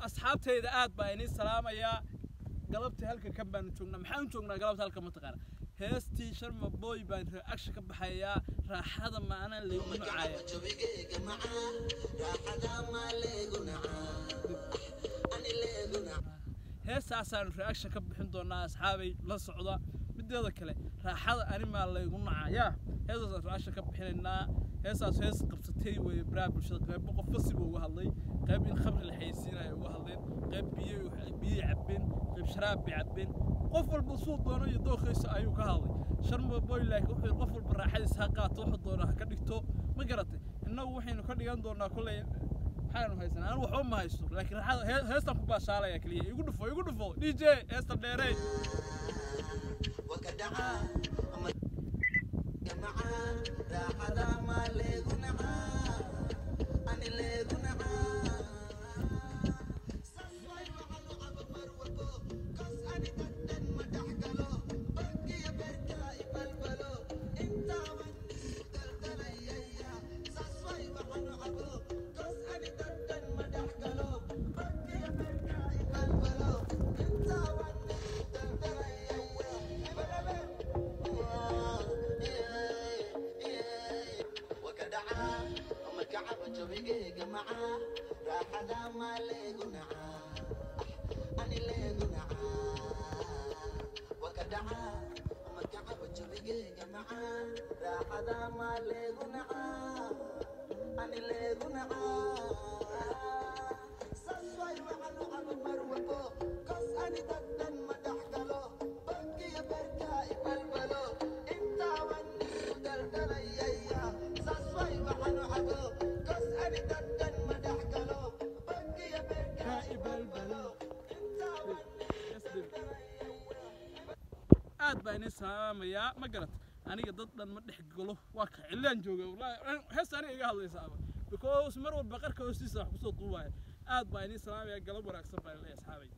أصحاب تي ذات بيني سلام يا قلبت هلك كم بنتونا محن تونا قلبت هلك متقار هستي شرم بوي بين أكش كم بحياة راح هذا ما أنا اللي يقول معايا. هسا سان في أكش كم أصحابي لص عضا بدي هذا كله راح هذا أنا ما اللي يقول معايا. هذا سان في أكش كم بحن النا هسا هسا قبضتي وبراب مش قبض قفصي بوه هاللي. قبض الخبر الحيسي. بعبين قيب شراب بعبين قفل بصوت دونه يدوخ يس أيو كهذي شرم بوي لايك وحي قفل براحة يسحق طوح دونه كديك تو ما قرأت إنه وحي إنه كدي عن دونه كل حاله هيسن أنا وحوم ما هيسن لكن هذا هيسن كباش على يكلي يقول فو يقول فو دي جي هيسن ديري وقد عاد I'm a raaxada maa leegu nacaa ani leegu nacaa aad baa inii salaamayaa ma garat aniga dad dhan ma dhex galo. Waa ka cilaan jooga. Wallaahi heesta aniga iga hadlaysaaba because mar walba qarka hoostiisa wax ku soo duubaya. Aad baa inii salaamaya galab wanaagsan baa leeyahay asxaabay